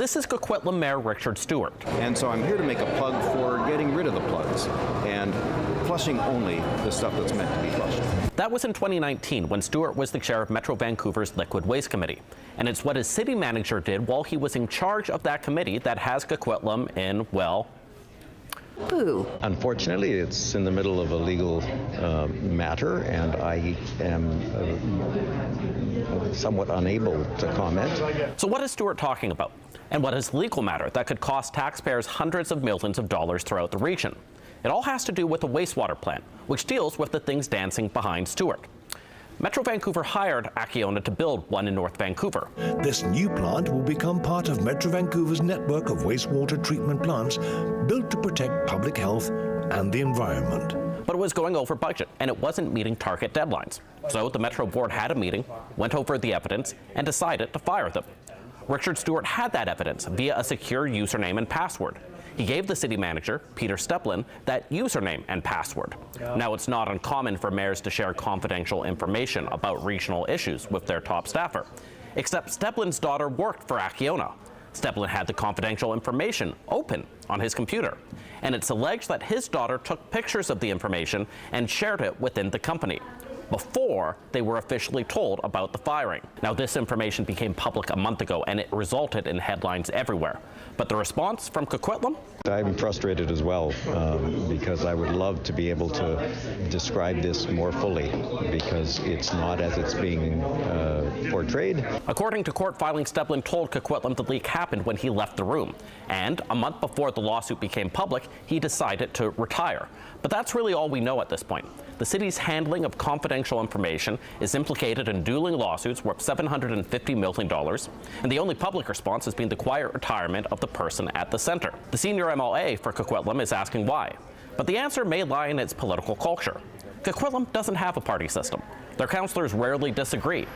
This is Coquitlam Mayor Richard Stewart. And so I'm here to make a plug for getting rid of the plugs and flushing only the stuff that's meant to be flushed. That was in 2019 when Stewart was the chair of Metro Vancouver's Liquid Waste Committee. And it's what his city manager did while he was in charge of that committee that has Coquitlam in, well, Boo. Unfortunately, it's in the middle of a legal uh, matter, and I am uh, somewhat unable to comment. So, what is Stewart talking about? And what is legal matter that could cost taxpayers hundreds of millions of dollars throughout the region? It all has to do with the wastewater plant, which deals with the things dancing behind Stewart. Metro Vancouver hired Acciona to build one in North Vancouver. This new plant will become part of Metro Vancouver's network of wastewater treatment plants built to protect public health and the environment. But it was going over budget and it wasn't meeting target deadlines. So the Metro board had a meeting, went over the evidence, and decided to fire them. Richard Stewart had that evidence via a secure username and password. He gave the city manager, Peter Steblin, that username and password. Yeah. Now, it's not uncommon for mayors to share confidential information about regional issues with their top staffer. Except Steblin's daughter worked for Acciona. Steblin had the confidential information open on his computer. And it's alleged that his daughter took pictures of the information and shared it within the company before they were officially told about the firing. Now, this information became public a month ago and it resulted in headlines everywhere. But the response from Coquitlam? I'm frustrated as well um, because I would love to be able to describe this more fully because it's not as it's being uh, portrayed. According to court filings, Steblin told Coquitlam the leak happened when he left the room. And a month before the lawsuit became public, he decided to retire. But that's really all we know at this point. The city's handling of confidential information is implicated in dueling lawsuits worth $750 million, and the only public response has been the quiet retirement of the person at the center. The senior MLA for Coquitlam is asking why, but the answer may lie in its political culture. Coquitlam doesn't have a party system. Their councillors rarely disagree.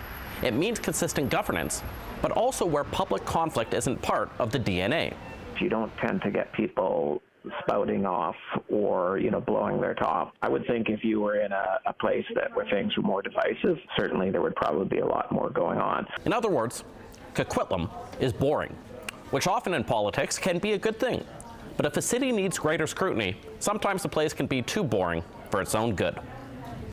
It means consistent governance, but also where public conflict isn't part of the DNA. You don't tend to get people spouting off or you know blowing their top. I would think if you were in a, a place that where things were more divisive, certainly there would probably be a lot more going on. In other words, Coquitlam is boring, which often in politics can be a good thing. But if a city needs greater scrutiny, sometimes the place can be too boring for its own good.